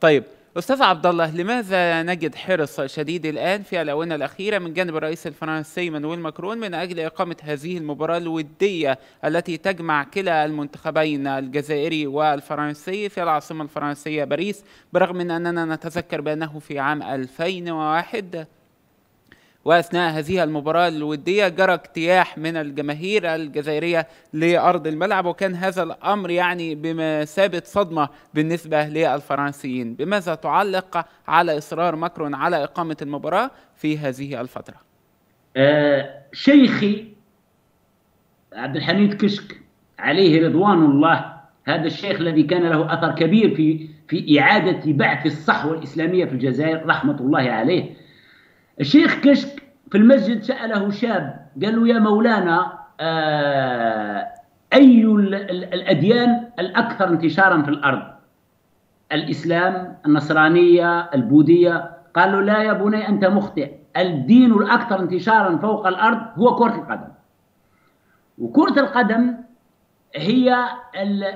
طيب أستاذ عبد الله لماذا نجد حرص شديد الآن في الآونة الأخيرة من جانب الرئيس الفرنسي مانويل ماكرون من أجل إقامة هذه المباراة الودية التي تجمع كلا المنتخبين الجزائري والفرنسي في العاصمة الفرنسية باريس برغم من أننا نتذكر بأنه في عام 2001 وأثناء هذه المباراة الودية جرى اجتياح من الجماهير الجزائرية لأرض الملعب وكان هذا الأمر يعني بمثابة صدمة بالنسبة للفرنسيين. بماذا تعلق على إصرار ماكرون على إقامة المباراة في هذه الفترة؟ آه شيخي عبد الحميد كشك عليه رضوان الله هذا الشيخ الذي كان له أثر كبير في في إعادة بعث الصحوة الإسلامية في الجزائر رحمة الله عليه. الشيخ كشك في المسجد سأله شاب قال له يا مولانا آه أي الأديان الأكثر انتشارا في الأرض؟ الإسلام النصرانية البوذية. قال له لا يا بني أنت مخطئ. الدين الأكثر انتشارا فوق الأرض هو كرة القدم. وكرة القدم هي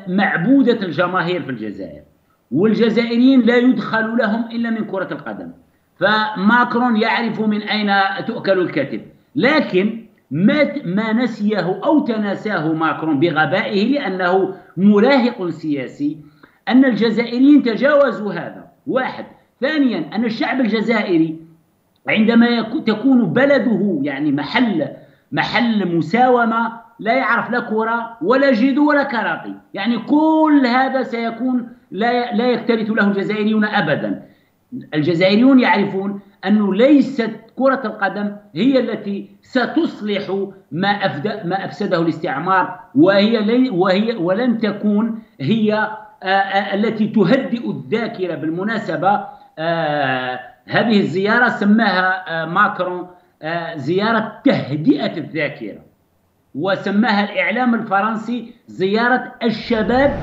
معبودة الجماهير في الجزائر والجزائريين لا يدخل لهم إلا من كرة القدم. فماكرون يعرف من أين تؤكل الكتف لكن ما ما نسيه أو تناساه ماكرون بغبائه لأنه مراهق سياسي أن الجزائريين تجاوزوا هذا. واحد. ثانيا أن الشعب الجزائري عندما تكون بلده يعني محل محل مساومة لا يعرف لا كرة ولا جيدو ولا كاراتي يعني كل هذا سيكون لا لا يكترث له الجزائريون أبدا. الجزائريون يعرفون أنه ليست كرة القدم هي التي ستصلح ما أفد ما أفسده الاستعمار وهي لي وهي ولن تكون هي التي تهدئ الذاكرة بالمناسبة. هذه الزيارة سماها ماكرون زيارة تهدئة الذاكرة وسماها الإعلام الفرنسي زيارة الشباب.